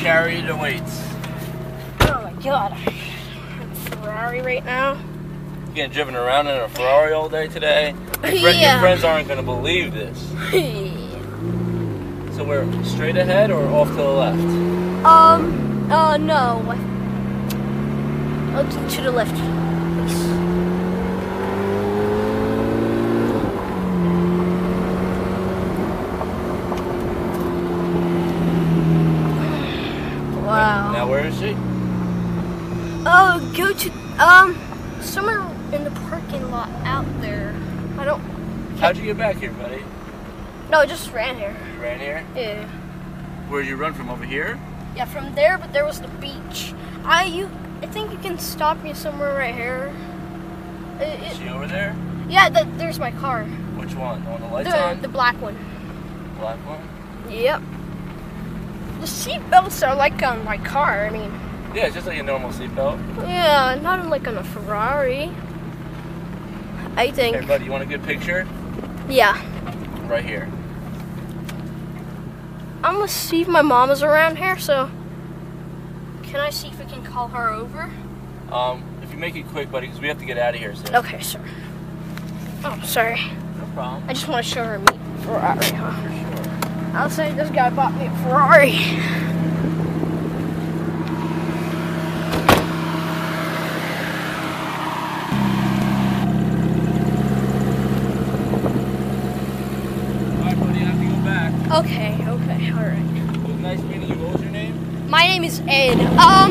chariot awaits. Oh my god. I'm Ferrari right now. You getting driven around in a Ferrari all day today? Your, yeah. your friends aren't going to believe this. so we're straight ahead or off to the left? Um, uh, no. Up to the left. Now where is she? Oh, go to um somewhere in the parking lot out there. I don't. How'd you get back here, buddy? No, I just ran here. You ran here? Yeah. Where'd you run from? Over here? Yeah, from there, but there was the beach. I you. I think you can stop me somewhere right here. It- Is it- she over there? yeah, the, there's my car. Which one? The one the lights The on? the black one. black one? Yep. The seat belts are like on my car. I mean, Yeah, it's just like a normal seatbelt. yeah, not like on a Ferrari. I think. Hey, buddy, you want a good picture? Yeah. Right here. I'm gonna see if my mom is around here, so can I see if we can call her over? Um, if you make it quick, buddy, because we have to get out of here soon. Okay, sir. Oh, sorry. No problem. I just want to show her me Ferrari, huh? I'll say this guy bought me a Ferrari. All right, buddy, I have to go back. Okay, okay, all right. It was nice meeting you. What was your name? My name is Ed. Um,